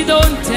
we don't